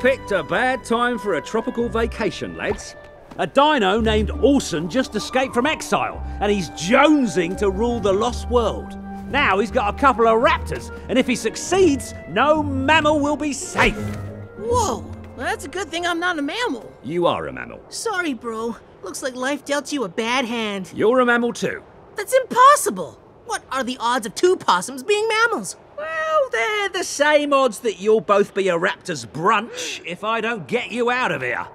picked a bad time for a tropical vacation, lads. A dino named Orson just escaped from exile, and he's jonesing to rule the lost world. Now he's got a couple of raptors, and if he succeeds, no mammal will be safe. Whoa, well, that's a good thing I'm not a mammal. You are a mammal. Sorry, bro. Looks like life dealt you a bad hand. You're a mammal too. That's impossible. What are the odds of two possums being mammals? They're the same odds that you'll both be a raptor's brunch if I don't get you out of here.